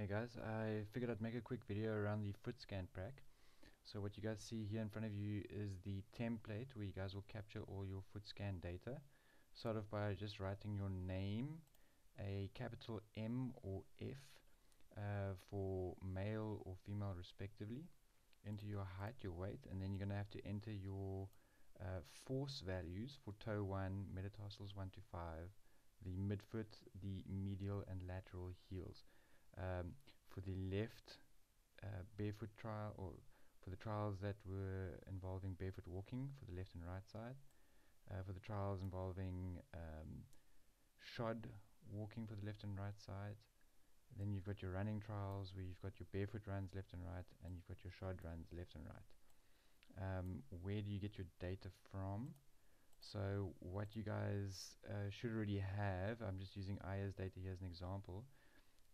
Hey guys, I figured I'd make a quick video around the FootScan prac. So what you guys see here in front of you is the template where you guys will capture all your FootScan data. Start off by just writing your name, a capital M or F uh, for male or female respectively. Enter your height, your weight, and then you're going to have to enter your uh, force values for toe 1, metatarsals 1 to 5, the midfoot, the medial and lateral heels um, for the left uh, barefoot trial or for the trials that were involving barefoot walking for the left and right side uh, for the trials involving um, shod walking for the left and right side. Then you've got your running trials where you've got your barefoot runs left and right and you've got your shod runs left and right. Um, where do you get your data from? So what you guys uh, should already have I'm just using IAS data here as an example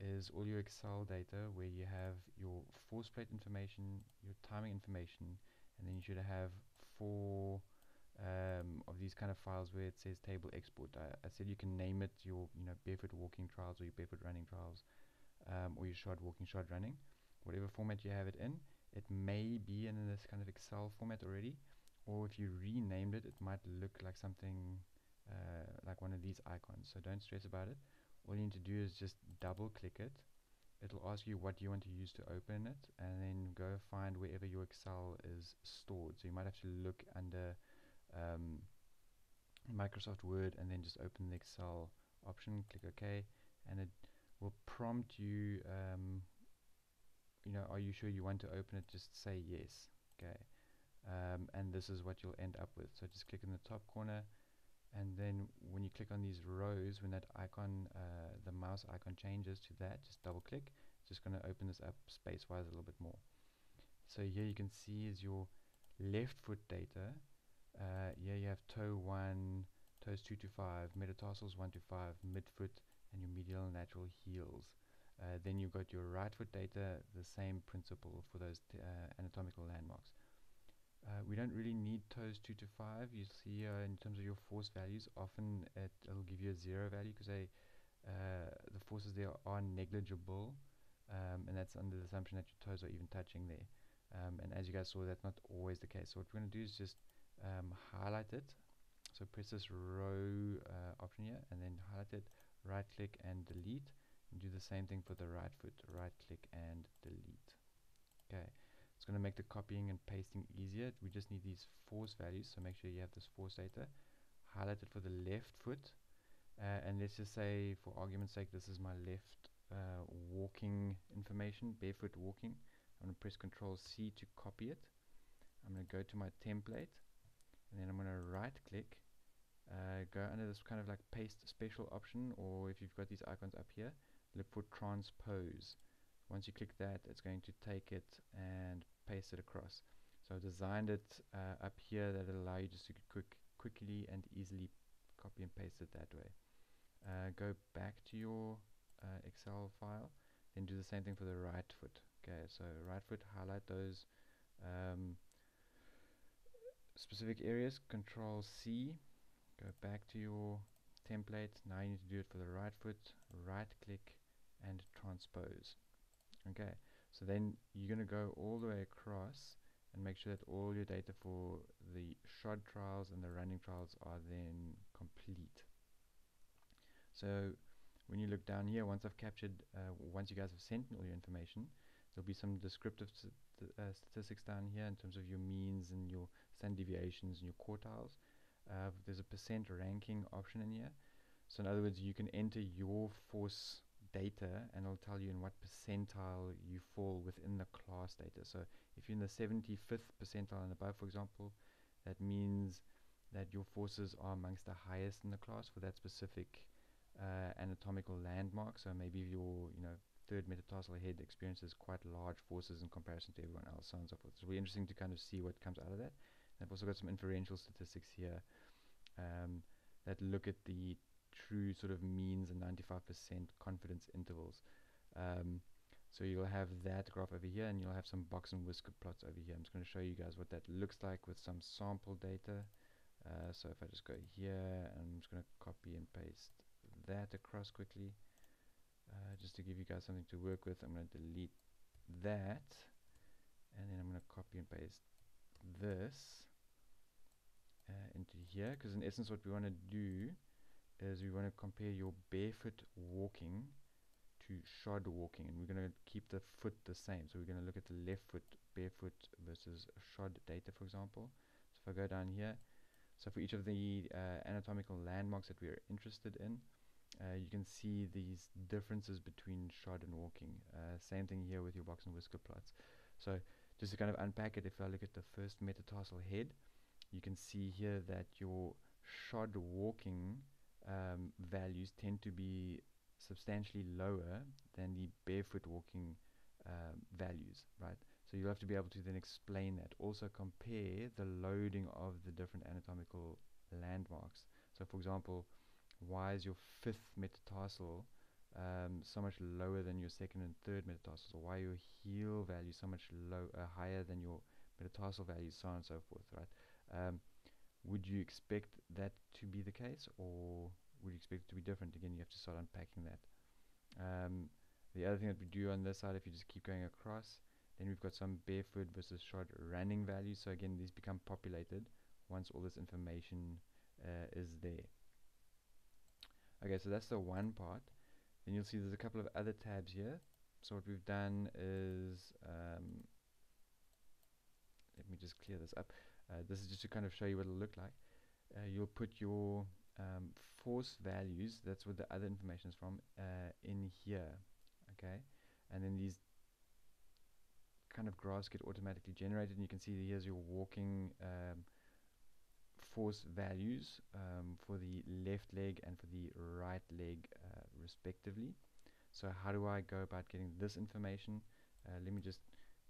is all your Excel data where you have your force plate information, your timing information, and then you should have four um, of these kind of files where it says table export. I, I, said you can name it your you know barefoot walking trials or your barefoot running trials um, or your shod walking, shod running, whatever format you have it in. It may be in this kind of Excel format already, or if you renamed it, it might look like something uh, like one of these icons. So don't stress about it all you need to do is just double click it. It'll ask you what you want to use to open it and then go find wherever your Excel is stored. So you might have to look under um, Microsoft Word and then just open the Excel option click OK and it will prompt you um, you know are you sure you want to open it? Just say yes. Okay. Um, and this is what you'll end up with. So just click in the top corner and then when you click on these rows when that icon uh, the mouse icon changes to that just double click. It's just going to open this up space wise a little bit more. So here you can see is your left foot data. Uh, here you have toe 1 toes 2 to 5 metatarsals 1 to 5 midfoot and your medial and lateral heels. Uh, then you've got your right foot data the same principle for those uh, anatomical landmarks uh, we don't really need toes 2 to 5. You see uh, in terms of your force values, often it, will give you a zero value because uh, the forces there are negligible um, and that's under the assumption that your toes are even touching there. Um, and as you guys saw, that's not always the case. So what we're going to do is just um, highlight it. So press this row uh, option here and then highlight it, right click and delete. And do the same thing for the right foot, right click and delete. Okay. Going to make the copying and pasting easier. We just need these force values, so make sure you have this force data. Highlight it for the left foot. Uh, and let's just say, for argument's sake, this is my left uh, walking information, barefoot walking. I'm going to press Control C to copy it. I'm going to go to my template, and then I'm going to right click, uh, go under this kind of like paste special option, or if you've got these icons up here, look for transpose once you click that it's going to take it and paste it across. So I've designed it uh, up here that allow you just to quick quickly and easily copy and paste it that way. Uh, go back to your uh, Excel file then do the same thing for the right foot okay? So right foot highlight those um, specific areas control C go back to your template. Now you need to do it for the right foot right click and transpose okay so then you're going to go all the way across and make sure that all your data for the shod trials and the running trials are then complete. So when you look down here once I've captured uh, once you guys have sent all your information there'll be some descriptive st uh, statistics down here in terms of your means and your standard deviations and your quartiles. Uh, there's a percent ranking option in here. So in other words you can enter your force data and it'll tell you in what percentile you fall within the class data. So if you're in the 75th percentile and above, for example, that means that your forces are amongst the highest in the class for that specific uh, anatomical landmark. So maybe your you know third metatarsal head experiences quite large forces in comparison to everyone else, so on and so forth. So it'll really interesting to kind of see what comes out of that. And I've also got some inferential statistics here um, that look at the true sort of means and 95% confidence intervals. Um, so you'll have that graph over here and you'll have some box and whisker plots over here. I'm just going to show you guys what that looks like with some sample data. Uh, so if I just go here and I'm just going to copy and paste that across quickly uh, just to give you guys something to work with, I'm going to delete that and then I'm going to copy and paste this uh, into here because in essence what we want to do is we want to compare your barefoot walking to shod walking and we're going to keep the foot the same. So we're going to look at the left foot barefoot versus shod data for example. So if I go down here so for each of the uh, anatomical landmarks that we're interested in uh, you can see these differences between shod and walking. Uh, same thing here with your box and whisker plots. So just to kind of unpack it if I look at the first metatarsal head you can see here that your shod walking um, values tend to be substantially lower than the barefoot walking um, values, right? So you'll have to be able to then explain that. Also compare the loading of the different anatomical landmarks. So for example, why is your fifth metatarsal um, so much lower than your second and third metatarsals? Or why your heel value so much low, uh, higher than your metatarsal values, so on and so forth, right? Um, would you expect that to be the case or would you expect it to be different? Again, you have to start unpacking that. Um, the other thing that we do on this side, if you just keep going across, then we've got some barefoot versus shod running values. So again, these become populated once all this information uh, is there. Okay, so that's the one part. Then you'll see there's a couple of other tabs here. So what we've done is, um, let me just clear this up. Uh, this is just to kind of show you what it'll look like. Uh, you'll put your um, force values, that's what the other information is from, uh, in here. Okay, and then these kind of graphs get automatically generated, and you can see here's your walking um, force values um, for the left leg and for the right leg, uh, respectively. So how do I go about getting this information? Uh, let me just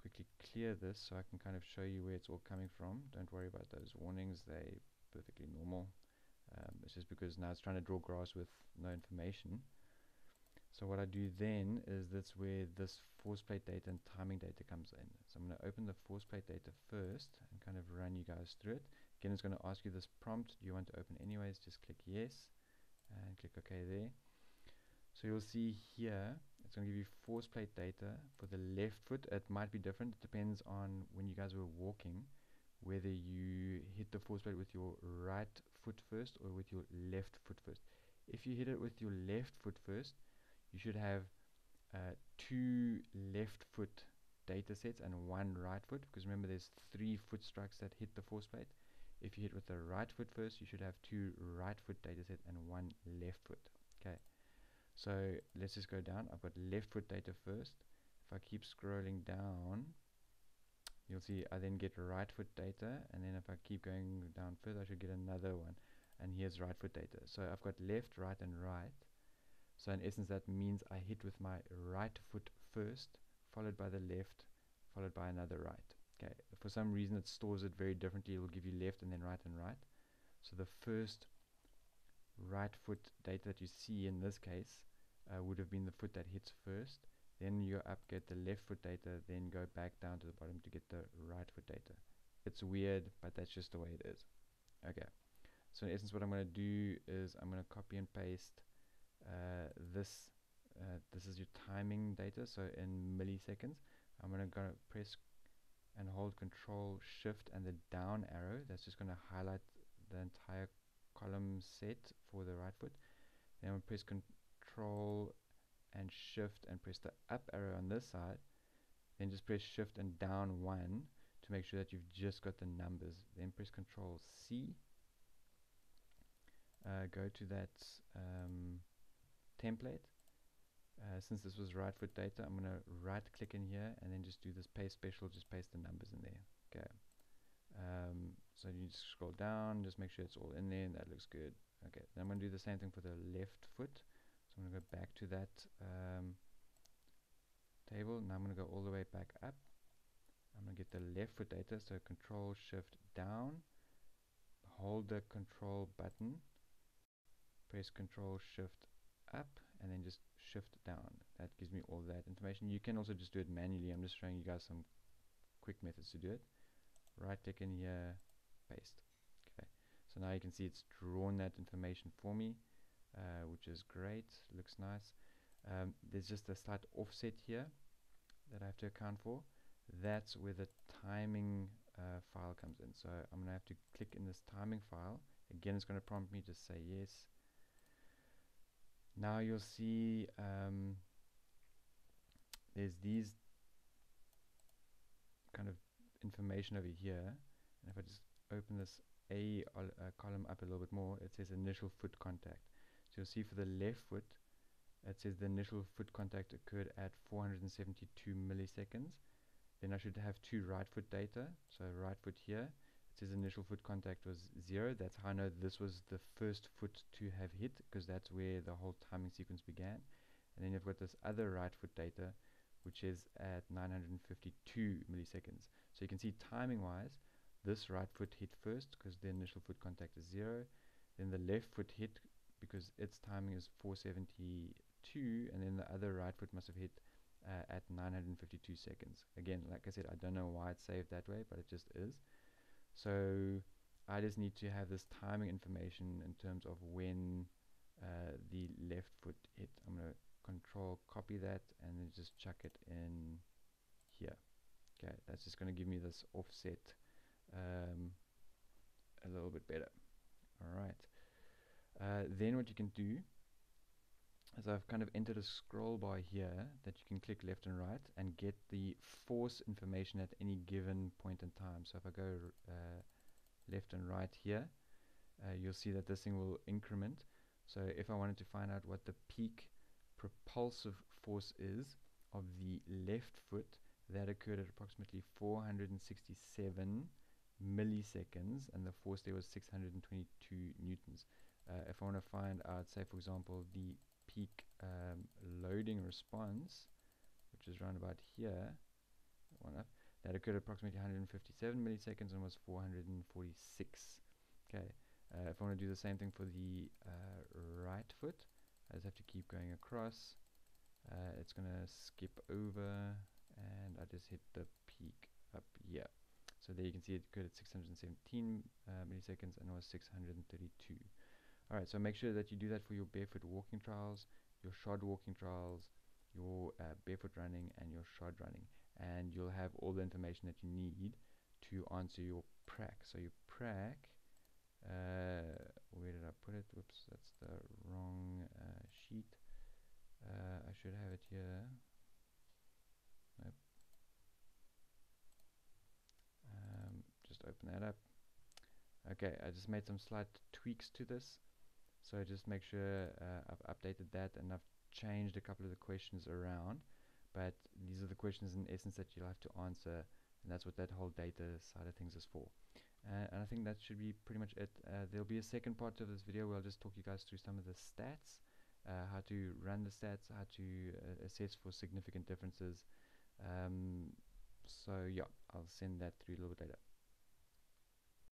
quickly clear this so I can kind of show you where it's all coming from. Don't worry about those warnings, they perfectly normal. Um, it's just because now it's trying to draw graphs with no information. So what I do then is that's where this force plate data and timing data comes in. So I'm going to open the force plate data first and kind of run you guys through it. Again, it's going to ask you this prompt. Do you want to open anyways? Just click yes and click OK there. So you'll see here, it's going to give you force plate data for the left foot. It might be different. It depends on when you guys were walking, whether you hit the force plate with your right foot first or with your left foot first. If you hit it with your left foot first, you should have uh, two left foot data sets and one right foot because remember there's three foot strikes that hit the force plate. If you hit with the right foot first, you should have two right foot data set and one left foot. So let's just go down. I've got left foot data first. If I keep scrolling down, you'll see I then get right foot data and then if I keep going down further I should get another one and here's right foot data. So I've got left, right and right. So in essence that means I hit with my right foot first followed by the left followed by another right. Okay, for some reason it stores it very differently. It will give you left and then right and right. So the first right foot data that you see in this case uh, would have been the foot that hits first. Then you up get the left foot data, then go back down to the bottom to get the right foot data. It's weird, but that's just the way it is. Okay. So in essence, what I'm going to do is I'm going to copy and paste uh, this. Uh, this is your timing data, so in milliseconds. I'm going to press and hold Control Shift and the down arrow. That's just going to highlight the entire column set for the right foot. Then I'm going to press Control and shift and press the up arrow on this side then just press shift and down one to make sure that you've just got the numbers. Then press control C. Uh, go to that um, template. Uh, since this was right foot data I'm gonna right click in here and then just do this paste special just paste the numbers in there. Okay. Um, so you just scroll down just make sure it's all in there and that looks good. Okay. Then I'm gonna do the same thing for the left foot I'm going to go back to that um, table. Now I'm going to go all the way back up. I'm going to get the left foot data. So control shift down. Hold the control button. Press control shift up and then just shift down. That gives me all that information. You can also just do it manually. I'm just showing you guys some quick methods to do it. Right click in here, paste. Okay. So now you can see it's drawn that information for me uh, which is great looks nice. Um, there's just a slight offset here that I have to account for. That's where the timing uh, file comes in. So I'm gonna have to click in this timing file. Again it's going to prompt me to say yes. Now you'll see um, there's these kind of information over here. And if I just open this A uh, column up a little bit more it says initial foot contact you'll see for the left foot it says the initial foot contact occurred at 472 milliseconds. Then I should have two right foot data so right foot here. It says initial foot contact was zero. That's how I know this was the first foot to have hit because that's where the whole timing sequence began. And then you've got this other right foot data which is at 952 milliseconds. So you can see timing wise this right foot hit first because the initial foot contact is zero. Then the left foot hit because its timing is 472 and then the other right foot must have hit uh, at 952 seconds. Again like I said I don't know why it's saved that way but it just is. So I just need to have this timing information in terms of when uh, the left foot hit. I'm going to control copy that and then just chuck it in here. Okay that's just going to give me this offset um, a little bit better. Alright uh, then what you can do is I've kind of entered a scroll bar here that you can click left and right and get the force information at any given point in time so if I go uh, left and right here uh, you'll see that this thing will increment so if I wanted to find out what the peak propulsive force is of the left foot that occurred at approximately 467 milliseconds and the force there was 622 newtons. Uh, if I want to find out, say for example, the peak um, loading response, which is around about here, one up, that occurred approximately 157 milliseconds and was 446. Okay, uh, if I want to do the same thing for the uh, right foot, I just have to keep going across. Uh, it's going to skip over and I just hit the peak up here. So there you can see it occurred at 617 uh, milliseconds and was 632. Alright, so make sure that you do that for your barefoot walking trials, your shod walking trials, your uh, barefoot running and your shod running. And you'll have all the information that you need to answer your prac. So your prac, uh, where did I put it? Whoops, that's the wrong uh, sheet. Uh, I should have it here. Nope. Um, just open that up. Okay, I just made some slight tweaks to this. So just make sure uh, I've updated that and I've changed a couple of the questions around. But these are the questions in essence that you'll have to answer and that's what that whole data side of things is for. Uh, and I think that should be pretty much it. Uh, there'll be a second part of this video where I'll just talk you guys through some of the stats, uh, how to run the stats, how to uh, assess for significant differences. Um, so yeah, I'll send that through a little bit later.